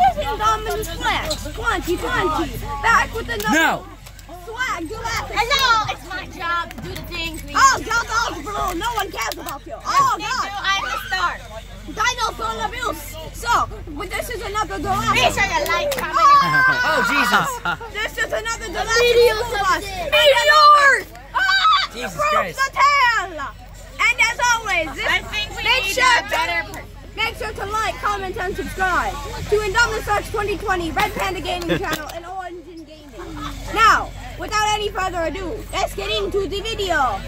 is 2020. Back with another No. swag Jurassic. Hello, it's my job do the Oh, oh, bro, no one cares about you. Oh, do. God. I'm the star. Dinosaur abuse. So, but this is another Jurassic. Make sure you like, comment, Oh, Oh, Jesus. This is another bus. Meteors! Ah! Jesus Christ. the tail! And as always, this, I think we make sure to, sure to like, comment, and subscribe to Indominus Search 2020, Red Panda Gaming Channel, and Origin Gaming. Now, without any further ado, let's get into the video.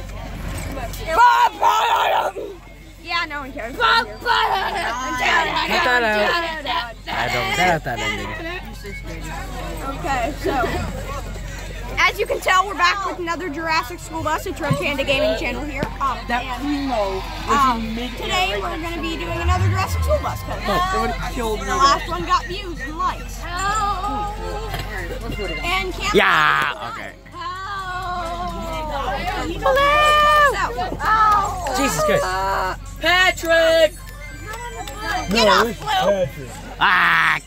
Yeah, no one cares. Cut that out. I don't care about that ending. Okay, so as you can tell, we're back with another Jurassic School Bus. It's Red Panda Gaming Channel here. Um, That and, primo um, today we're going to be doing another Jurassic School Bus. 'cause It would have killed me. the last one got views and likes. And camera. Yeah. Okay. So, Jesus Christ. Patrick! get off, Blue. Ah.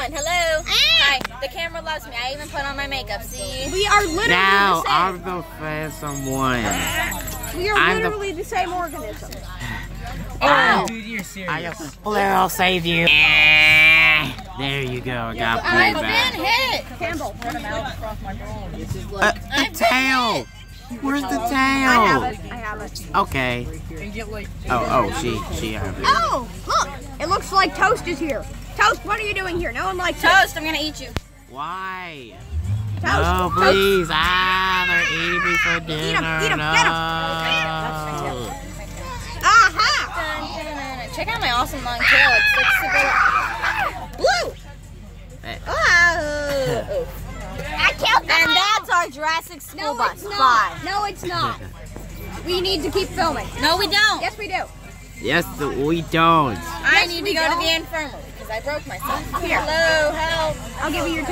I'm the famous one. Hello. Hi. The camera loves me. I even put on my makeup. See? We are literally Now the I'm the phantom one. We are I'm literally the same organism. Ow. Dude, you're serious. I got I'll save you. There you go. I got I've Blue been back. hit. Campbell, Uh, the tail. Where's the I have tail? it. I have it. Okay. And get Oh, oh, she, she have it. Oh, look! It looks like Toast is here. Toast, what are you doing here? No one likes Toast, I'm gonna eat you. Why? Toast. No, Toast. please. Ah, they're eating me for dinner. Eat 'em, eat 'em, no. get Aha! Dun, dun, dun, dun. Check out my awesome long tail. It's like super. Blue. Oh. I killed them And all. that's our Jurassic School No, bus. it's not. Bye. No, it's not. We need to keep filming. No, we don't. Yes, we do. Yes, we don't. I Yes, need to go don't. to the infirmary because I broke myself. Here. Hello, help. I'll give you your.